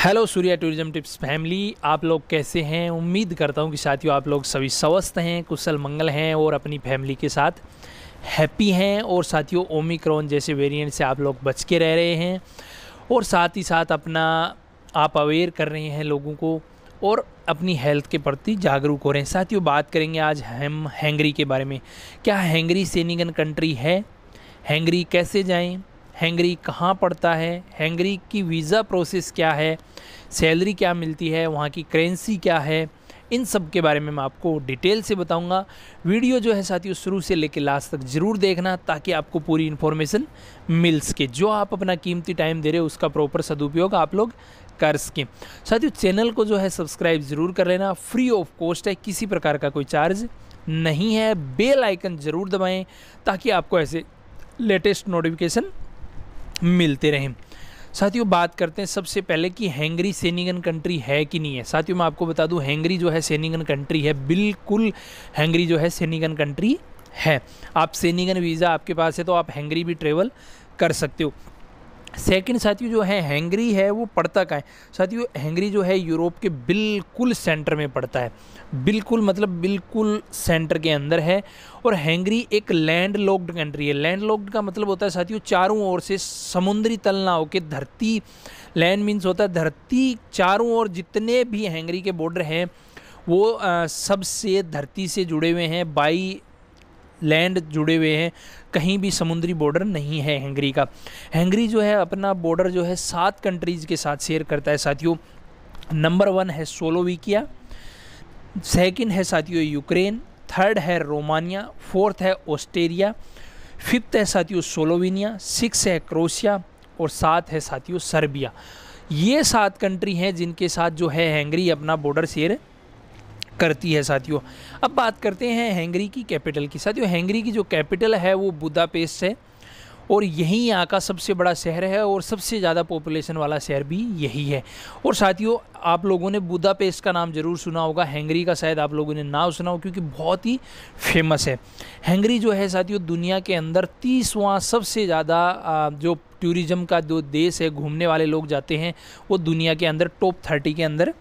Hello Surya tourism tips family आप लोग कैसे हैं? उम्मीद करता हूँ कि साथियों आप लोग सभी स्वस्थ हैं, कुशल मंगल हैं और अपनी फैमिली के साथ हैप्पी हैं। और साथियों ओमिक्रॉन जैसे वेरिएंट से आप लोग बच के रह रहे हैं और साथ ही साथ अपना आप अवेयर कर रहे हैं लोगों को और अपनी हेल्थ के प्रति जागरूक हो रहे हैं। साथियों, बात करेंगे आज हम हैंगरी के बारे में। क्या हैंगरी सेनिगन कंट्री है? हैंगरी कैसे जाएँ? हैंगरी कहाँ पड़ता है, हैंगरी की वीज़ा प्रोसेस क्या है, सैलरी क्या मिलती है, वहाँ की करेंसी क्या है, इन सब के बारे में मैं आपको डिटेल से बताऊँगा। वीडियो जो है साथियों, शुरू से लेकर लास्ट तक ज़रूर देखना ताकि आपको पूरी इन्फॉर्मेशन मिल सके। जो आप अपना कीमती टाइम दे रहे हो, उसका प्रॉपर सदुपयोग आप लोग कर सकें। साथियों, चैनल को जो है सब्सक्राइब ज़रूर कर लेना। फ्री ऑफ़ कॉस्ट है, किसी प्रकार का कोई चार्ज नहीं है। बेल आइकन ज़रूर दबाएँ ताकि आपको ऐसे लेटेस्ट नोटिफिकेशन मिलते रहें। साथियों, बात करते हैं सबसे पहले कि हैंगरी सेनिगन कंट्री है कि नहीं है। साथियों, मैं आपको बता दूँ, हैंगरी जो है सेनिगन कंट्री है। बिल्कुल हैंगरी जो है सेनिगन कंट्री है। आप सेनिगन वीज़ा आपके पास है तो आप हैंगरी भी ट्रेवल कर सकते हो। सेकंड साथियों जो है, हैंगरी है, वो पड़ता का है? साथियों, हैंगरी जो है, यूरोप के बिल्कुल सेंटर में पड़ता है। बिल्कुल मतलब बिल्कुल सेंटर के अंदर है और हैंगरी एक लैंड लॉक्ड कंट्री है। लैंड लॉक्ड का मतलब होता है, साथियों, चारों ओर से समुद्री तल ना होकर धरती। लैंड मीन्स होता है, धरती चारों ओर जितने भी हैंगरी के बॉर्डर हैं, वो सबसे धरती से जुड़े हुए हैं। बाई लैंड जुड़े हुए हैं, कहीं भी समुद्री बॉर्डर नहीं है हैंगरी का। हैंगरी जो है, अपना बॉर्डर जो है सात कंट्रीज़ के साथ शेयर करता है साथियों। नंबर वन है सोलोविकिया सेकंड है साथियों यूक्रेन थर्ड है रोमानिया फोर्थ है ऑस्ट्रेलिया फिफ्थ है साथियों सोलोविनिया सिक्स है क्रोशिया और सात है साथियों सर्बिया ये सात कंट्री हैं जिनके साथ जो है हैंगरी अपना बॉर्डर शेयर करती है साथियों। अब बात करते हैं हैंगरी की कैपिटल की। साथियों, हैंगरी की जो कैपिटल है, वो बुदापेस्ट है और यही यहाँ का सबसे बड़ा शहर है और सबसे ज़्यादा पॉपुलेशन वाला शहर भी यही है। और साथियों, आप लोगों ने बुदापेस्ट का नाम ज़रूर सुना होगा। हैंगरी का शायद आप लोगों ने नाम सुना हो क्योंकि बहुत ही फ़ेमस है। हैंगरी जो है साथियों, दुनिया के अंदर तीसवां सबसे ज़्यादा जो टूरिज़्म का जो देश है, घूमने वाले लोग जाते हैं, वो दुनिया के अंदर, टॉप थर्टी के अंदर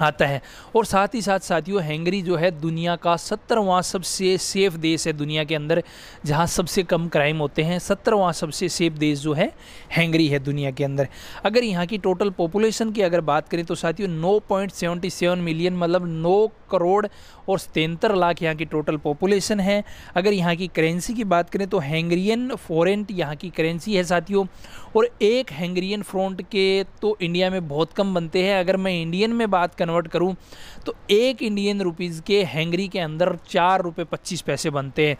आता है। और साथ ही साथ साथियों, हैंगरी जो है दुनिया का सत्तरवां सबसे सेफ़ देश है दुनिया के अंदर, जहाँ सबसे कम क्राइम होते हैं। सत्तरवां सबसे सेफ़ देश जो है हैंगरी है दुनिया के अंदर। अगर यहाँ की टोटल पॉपुलेशन की अगर बात करें तो साथियों, नौ पॉइंट सेवेंटी सेवन मिलियन मतलब नौ करोड़ और सतहत्तर लाख यहाँ की टोटल पॉपुलेशन है। अगर यहाँ की करेंसी की बात करें तो हैंगरियन फोरेंट यहाँ की करेंसी है साथियों। और एक हैंगरियन फ्रंट के तो इंडिया में बहुत कम बनते हैं। अगर मैं इंडियन में बात कन्वर्ट करूँ तो एक इंडियन रुपीज़ के हैंगरी के अंदर चार रुपये पच्चीस पैसे बनते हैं।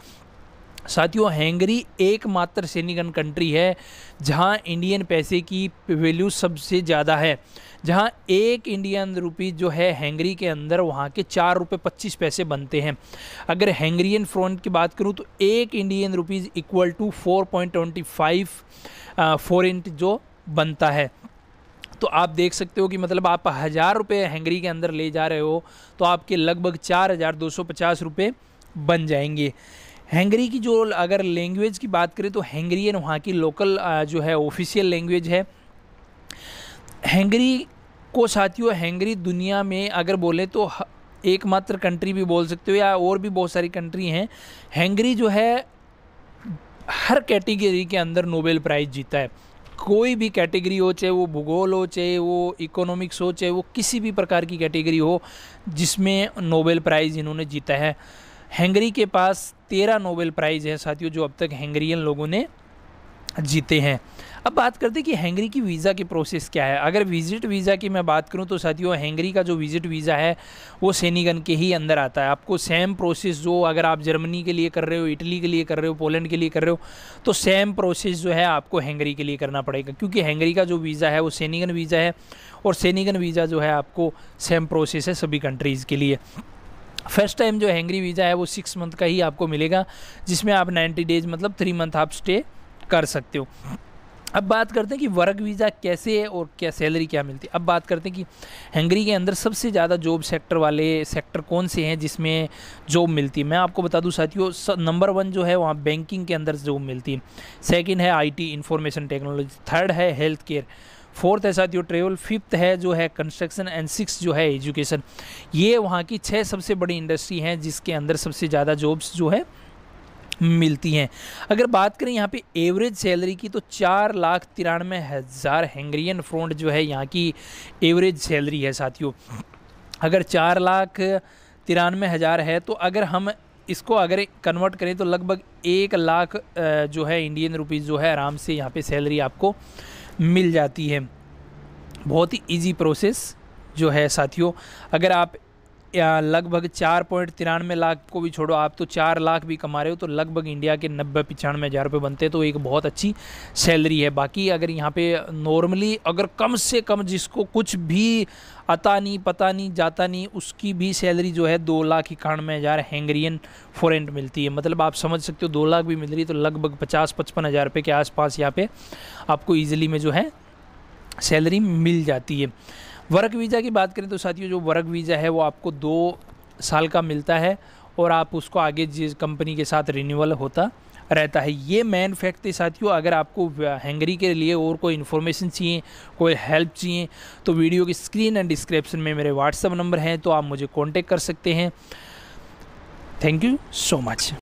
साथियों हैंगरी एकमात्र सेनिगन कंट्री है, जहाँ इंडियन पैसे की वैल्यू सबसे ज़्यादा है। जहाँ एक इंडियन रुपी जो है हैंगरी के अंदर, वहाँ के चार रुपये पच्चीस पैसे बनते हैं। अगर हैंगरियन फ्रंट की बात करूँ तो एक Indian rupees equal to four point twenty five forint जो बनता है। तो आप देख सकते हो कि मतलब आप हज़ार रुपये हैंगरी के अंदर ले जा रहे हो तो आपके लगभग चार हज़ार दो सौ पचास रुपये बन जाएँगे। हैंगरी की जो अगर लैंग्वेज की बात करें तो हैंगरियन वहाँ की लोकल जो है ऑफिशियल लैंग्वेज है। हैंगरी को साथियों, हैंगरी दुनिया में अगर बोले तो एकमात्र कंट्री भी बोल सकते हो या और भी बहुत सारी कंट्री हैं। हैंगरी जो है हर कैटेगरी के अंदर नोबेल प्राइज़ जीता है। कोई भी कैटेगरी हो, चाहे वो भूगोल हो, चाहे वो इकोनॉमिक्स हो, चाहे वो किसी भी प्रकार की कैटेगरी हो, जिसमें नोबेल प्राइज़ इन्होंने जीता है। हैंगरी के पास तेरह नोबेल प्राइज़ है साथियों, जो अब तक हैंगरियन लोगों ने जीते हैं। अब बात करते हैं कि हैंगरी की वीज़ा की प्रोसेस क्या है। अगर विज़िट वीज़ा की मैं बात करूँ तो साथियों, हैंगरी का जो विज़िट वीज़ा है, वो सेनीगन के ही अंदर आता है। आपको सेम प्रोसेस जो अगर आप जर्मनी के लिए कर रहे हो, इटली के लिए कर रहे हो, पोलैंड के लिए कर रहे हो तो सेम प्रोसेस जो है आपको हैंगरी के लिए करना पड़ेगा। क्योंकि हैंगरी का जो वीज़ा है, वो सेनीगन वीज़ा है और सेनीगन वीज़ा जो है आपको सेम प्रोसेस है सभी कंट्रीज़ के लिए। फ़र्स्ट टाइम जो हैंगरी वीज़ा है, वो सिक्स मंथ का ही आपको मिलेगा, जिसमें आप नाइन्टी डेज़ मतलब थ्री मंथ आप स्टे कर सकते हो। अब बात करते हैं कि वर्क वीज़ा कैसे है और क्या सैलरी क्या मिलती है। अब बात करते हैं कि हैंगरी के अंदर सबसे ज़्यादा जॉब सेक्टर वाले सेक्टर कौन से हैं जिसमें जॉब मिलती है? मैं आपको बता दूँ साथियों नंबर वन जो है वहाँ बैंकिंग के अंदर जॉब मिलती है। सेकंड है आईटी, इंफॉर्मेशन टेक्नोलॉजी, थर्ड है हेल्थ केयर, फोर्थ है साथियों ट्रेवल, फिफ्थ है जो है कंस्ट्रक्शन एंड सिक्स जो है एजुकेशन। ये वहाँ की छः सबसे बड़ी इंडस्ट्री हैं जिसके अंदर सबसे ज़्यादा जॉब्स जो है मिलती हैं। अगर बात करें यहाँ पे एवरेज सैलरी की तो चार लाख तिरानवे हज़ार हैंगरियन फ्रॉन्ट जो है, यहाँ की एवरेज सैलरी है साथियों। अगर चार लाख तिरानवे हज़ार है तो अगर हम इसको अगर कन्वर्ट करें तो लगभग एक लाख जो है इंडियन रुपीज़ जो है, आराम से यहाँ पे सैलरी आपको मिल जाती है। बहुत ही इजी प्रोसेस जो है साथियों। अगर आप लगभग चार पॉइंट तिरानवे लाख को भी छोड़ो, आप तो चार लाख भी कमा रहे हो तो लगभग इंडिया के नब्बे पचानवे हज़ार रुपये बनते तो एक बहुत अच्छी सैलरी है। बाकी अगर यहाँ पे नॉर्मली अगर कम से कम जिसको कुछ भी आता नहीं पता नहीं जाता नहीं उसकी भी सैलरी जो है दो लाख इक्यानवे हज़ार हैंगरियन फोरेंट मिलती है। मतलब आप समझ सकते हो, दो लाख भी मिल रही है तो लगभग पचास, पचपन हज़ार रुपये के आसपास यहाँ पे आपको ईजिली में जो है सैलरी मिल जाती है। वर्क वीज़ा की बात करें तो साथियों, जो वर्क वीज़ा है, वो आपको दो साल का मिलता है और आप उसको आगे जिस कंपनी के साथ रिन्यूअल होता रहता है। ये मेन फैक्ट है साथियों, अगर आपको हैंगरी के लिए और कोई इन्फॉर्मेशन चाहिए, कोई हेल्प चाहिए तो वीडियो की स्क्रीन एंड डिस्क्रिप्शन में मेरे व्हाट्सअप नंबर हैं तो आप मुझे कॉन्टेक्ट कर सकते हैं। Thank you so much